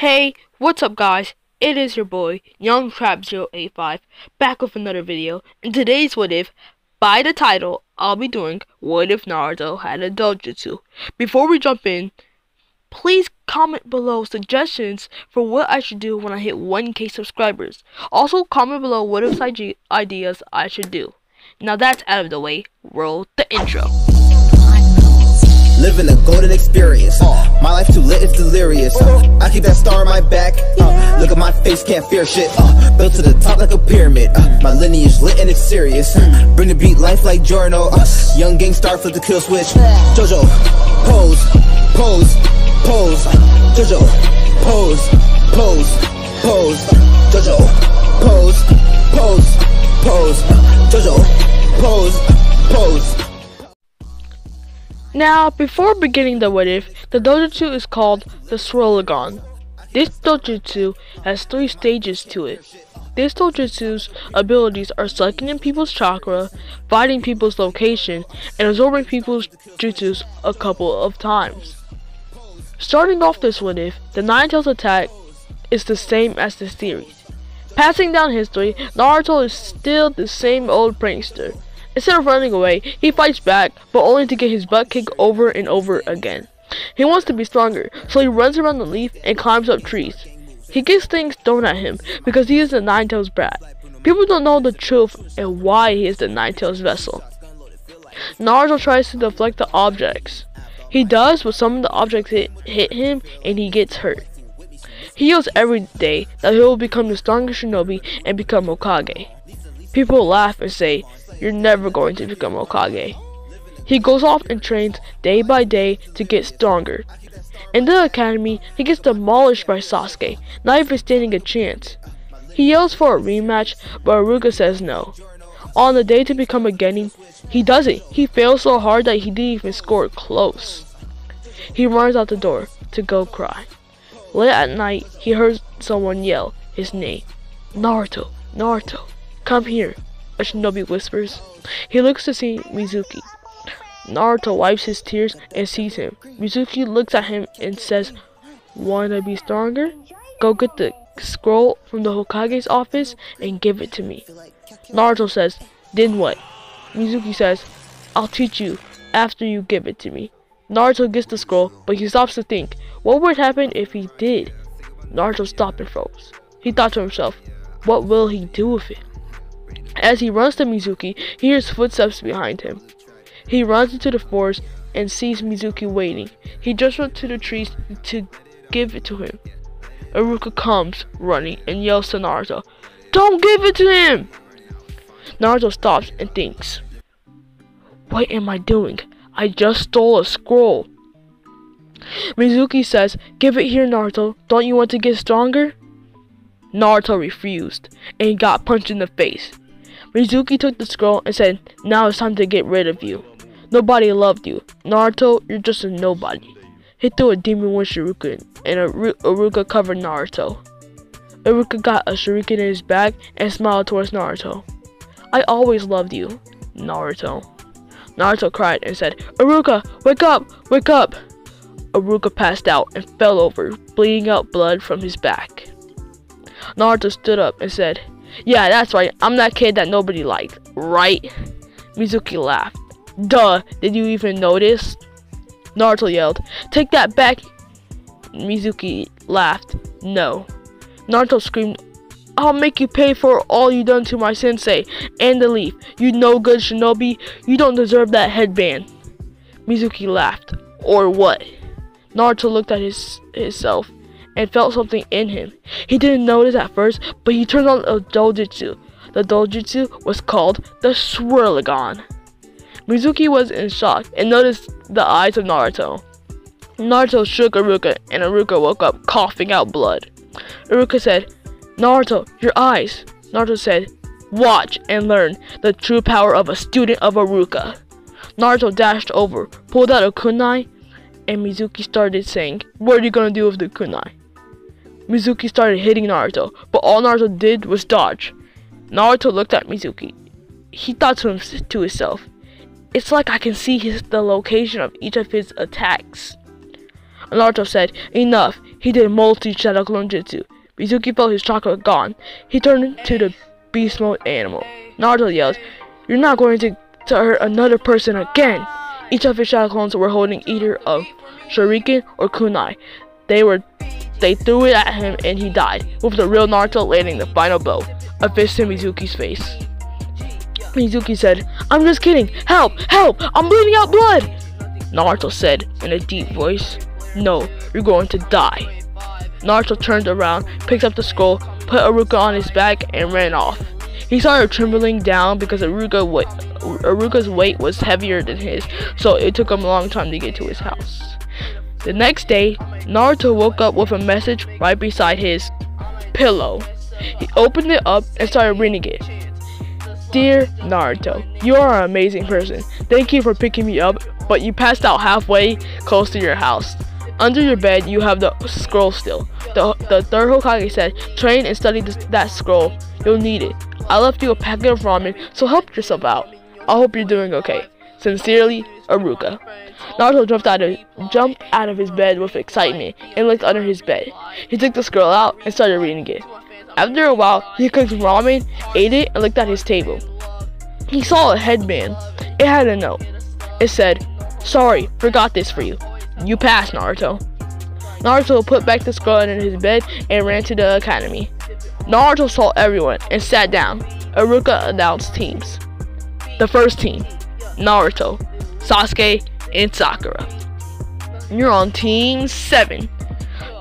Hey, what's up guys? It is your boy, Young Trap 085 back with another video. In today's What If, by the title, I'll be doing What If Naruto had a dojutsu. Before we jump in, please comment below suggestions for what I should do when I hit 1k subscribers. Also, comment below what if ideas I should do. Now that's out of the way, roll the intro. Living a golden experience. Uh, my life too lit, it's delirious. Uh, I keep that star on my back. Uh, look at my face, can't fear shit. Uh, built to the top like a pyramid. Uh, my lineage lit and it's serious. Uh, bring the beat, life like Giorno. Uh, young gang star, flip the kill switch. Jojo, pose, pose, pose. Jojo, pose, pose, pose. Jojo, pose, pose, pose. Jojo, pose, pose. Now, before beginning the what if, the dojutsu is called the Swirlagon. This dojutsu has three stages to it. This dojutsu's abilities are sucking in people's chakra, finding people's location, and absorbing people's jutsus a couple of times. Starting off this what if, the Nine Tails attack is the same as the series. Passing down history, Naruto is still the same old prankster. Instead of running away, he fights back, but only to get his butt kicked over and over again. He wants to be stronger, so he runs around the leaf and climbs up trees. He gets things thrown at him because he is the Nine-Tails brat. People don't know the truth and why he is the Nine-Tails vessel. Naruto tries to deflect the objects. He does, but some of the objects hit, hit him and he gets hurt. He yells every day that he will become the strongest shinobi and become Hokage. People laugh and say, you're never going to become Hokage. He goes off and trains day by day to get stronger. In the academy, he gets demolished by Sasuke, not even standing a chance. He yells for a rematch, but Iruka says no. On the day to become a Genin, he does it. He fails so hard that he didn't even score close. He runs out the door to go cry. Late at night, he hears someone yell his name. Naruto, Naruto, come here a shinobi whispers. He looks to see Mizuki. Naruto wipes his tears and sees him. Mizuki looks at him and says, Wanna be stronger? Go get the scroll from the Hokage's office and give it to me. Naruto says, Then what? Mizuki says, I'll teach you after you give it to me. Naruto gets the scroll, but he stops to think, what would happen if he did? Naruto stopped and froze. He thought to himself, what will he do with it? As he runs to Mizuki, he hears footsteps behind him. He runs into the forest and sees Mizuki waiting. He jumps up to the trees to give it to him. Iruka comes running and yells to Naruto, Don't give it to him! Naruto stops and thinks, What am I doing? I just stole a scroll. Mizuki says, Give it here, Naruto. Don't you want to get stronger? Naruto refused, and got punched in the face. Mizuki took the scroll and said, Now it's time to get rid of you. Nobody loved you. Naruto, you're just a nobody. He threw a demon wind shuriken, and Iruka covered Naruto. Iruka got a shuriken in his back and smiled towards Naruto. I always loved you, Naruto. Naruto cried and said, Iruka, wake up, wake up! Iruka passed out and fell over, bleeding out blood from his back. Naruto stood up and said, yeah, that's right. I'm that kid that nobody liked, right? Mizuki laughed. Duh, did you even notice? Naruto yelled, Take that back! Mizuki laughed. No. Naruto screamed, I'll make you pay for all you done to my sensei and the leaf. You no good shinobi. You don't deserve that headband. Mizuki laughed. Or what? Naruto looked at his himself and felt something in him. He didn't notice at first, but he turned on a dojutsu. The dojutsu was called the Swirlagon. Mizuki was in shock and noticed the eyes of Naruto. Naruto shook Iruka, and Iruka woke up coughing out blood. Iruka said, Naruto, your eyes. Naruto said, Watch and learn the true power of a student of Iruka. Naruto dashed over, pulled out a kunai, and Mizuki started saying, What are you gonna do with the kunai? Mizuki started hitting Naruto, but all Naruto did was dodge. Naruto looked at Mizuki. He thought to, him, to himself, It's like I can see his, the location of each of his attacks. Naruto said, Enough. he did multi-shadow clone jutsu. Mizuki felt his chakra gone. He turned into the beast mode animal. Naruto yells, You're not going to, to hurt another person again! Each of his shadow clones were holding either a shuriken or kunai. They were they threw it at him and he died, with the real Naruto landing the final blow, a fist in Mizuki's face. Mizuki said, I'm just kidding. Help! Help! I'm bleeding out blood! Naruto said in a deep voice, No, you're going to die. Naruto turned around, picked up the scroll, put Iruka on his back, and ran off. He started trembling down because Iruka weight, Iruka's weight was heavier than his, so it took him a long time to get to his house. The next day, Naruto woke up with a message right beside his pillow. He opened it up and started reading it. Dear Naruto, you are an amazing person. Thank you for picking me up, but you passed out halfway close to your house. Under your bed, you have the scroll still. The, the third Hokage said, train and study this, that scroll. You'll need it. I left you a packet of ramen, so help yourself out. I hope you're doing okay. Sincerely, Iruka. Naruto jumped out of jumped out of his bed with excitement and looked under his bed. He took the scroll out and started reading it. After a while, he cooked ramen, ate it, and looked at his table. He saw a headband. It had a note. It said, Sorry, forgot this for you. You passed, Naruto. Naruto put back the scroll in his bed and ran to the academy. Naruto saw everyone and sat down. Iruka announced teams. The first team, Naruto, Sasuke, and Sakura. You're on team 7.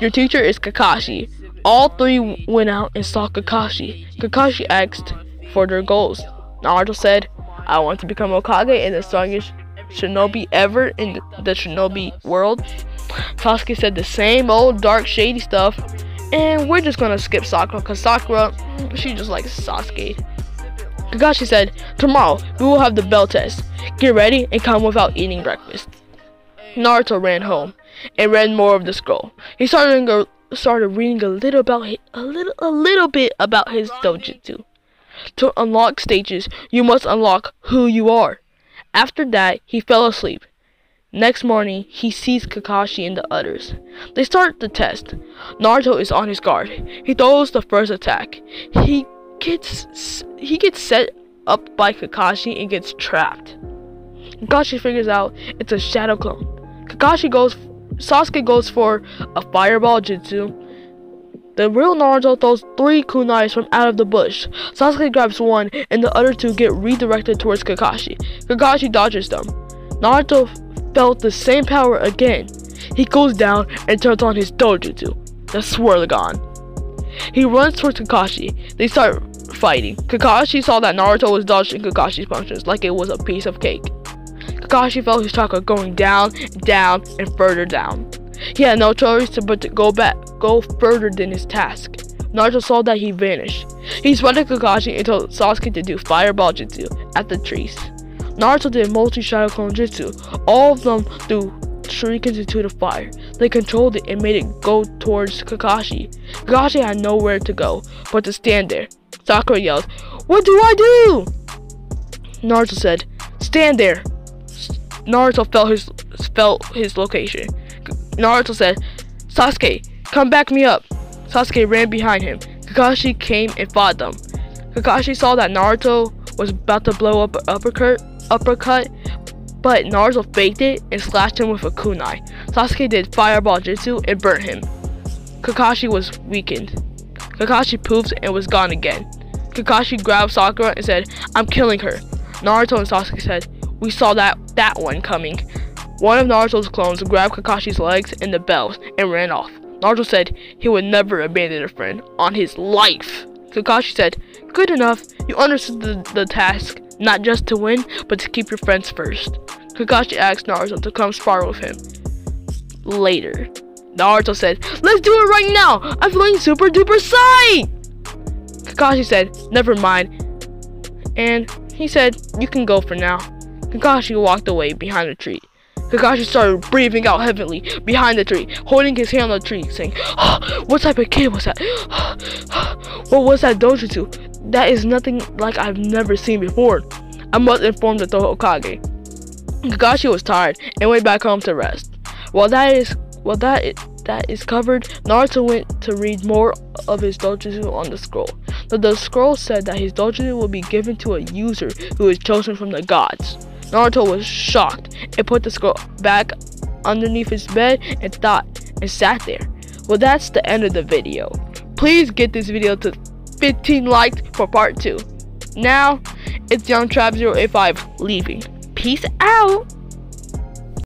Your teacher is Kakashi. All three went out and saw Kakashi. Kakashi asked for their goals. Naruto said, I want to become Hokage and the strongest shinobi ever in the shinobi world. Sasuke said the same old dark shady stuff and we're just gonna skip Sakura because Sakura, she just likes Sasuke. Kakashi said, Tomorrow, we will have the bell test. Get ready and come without eating breakfast. Naruto ran home and read more of the scroll. He started started reading a little about a little a little bit about his dojutsu. To unlock stages, you must unlock who you are. After that, he fell asleep. Next morning, he sees Kakashi and the others. They start the test. Naruto is on his guard. He throws the first attack. He gets he gets set up by Kakashi and gets trapped. Kakashi figures out it's a shadow clone. Kakashi goes Sasuke goes for a fireball jutsu. The real Naruto throws three kunais from out of the bush. Sasuke grabs one and the other two get redirected towards Kakashi. Kakashi dodges them. Naruto felt the same power again. He goes down and turns on his dojutsu, the Swirlagon. He runs towards Kakashi. They start fighting. Kakashi saw that Naruto was dodging Kakashi's punches like it was a piece of cake. Kakashi felt his chakra going down, down, and further down. He had no choice but to go back, go further than his task. Naruto saw that he vanished. He spotted Kakashi and told Sasuke to do Fireball Jutsu at the trees. Naruto did multi-shadow clone jutsu. All of them through shurikens into the fire. They controlled it and made it go towards Kakashi. Kakashi had nowhere to go but to stand there. Sakura yelled, What do I do? Naruto said, Stand there. Naruto felt his felt his location. Naruto said, Sasuke, come back me up. Sasuke ran behind him. Kakashi came and fought them. Kakashi saw that Naruto was about to blow up an uppercut uppercut, but Naruto faked it and slashed him with a kunai. Sasuke did fireball jutsu and burnt him. Kakashi was weakened. Kakashi poofed and was gone again. Kakashi grabbed Sakura and said, I'm killing her. Naruto and Sasuke said, we saw that, that one coming. One of Naruto's clones grabbed Kakashi's legs and the bells and ran off. Naruto said he would never abandon a friend on his life. Kakashi said, Good enough, you understood the, the task. Not just to win, but to keep your friends first. Kakashi asked Naruto to come spar with him. Later, Naruto said, Let's do it right now! I'm feeling super duper psyched! Kakashi said, Never mind. And he said, You can go for now. Kakashi walked away behind the tree. Kakashi started breathing out heavily behind the tree, holding his hand on the tree, saying, oh, What type of kid was that? Ah, ah, what was that dojutsu? That is nothing like I've never seen before. I must inform the Hokage. Kakashi was tired and went back home to rest. While that is while that that is covered, Naruto went to read more of his dojutsu on the scroll. But the scroll said that his dojutsu will be given to a user who is chosen from the gods. Naruto was shocked and put the scroll back underneath his bed and thought and sat there. Well, that's the end of the video. Please get this video to 15 likes for part 2. Now, it's Young Trap 085 leaving. Peace out!